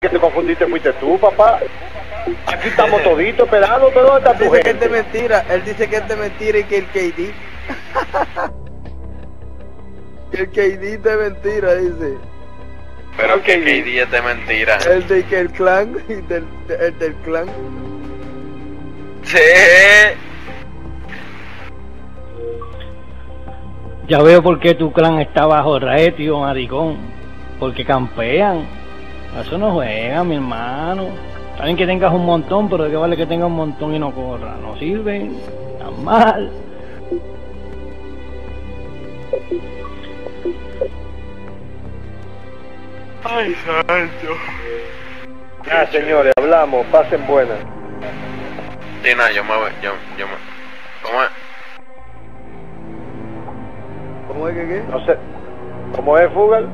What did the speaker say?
que te confundiste fuiste tú, papá. Aquí estamos toditos esperando, pero ¿dónde está tu Dice que es de gente? mentira, él dice que es de mentira y que el KD. que el KD es de mentira, dice. Pero que KD es de mentira. El de que el clan, y del, el del clan. Sí. Ya veo por qué tu clan está bajo retio, maricón. Porque campean. Eso no juega, mi hermano. Saben que tengas un montón, pero de qué vale que tengas un montón y no corra. No sirven. Están mal. Ay, santo. Ya, señores, hablamos, pasen buenas. Tina, yo me voy, yo, yo me... ¿Cómo es? ¿Cómo es que qué? No sé, ¿cómo es, Fugal?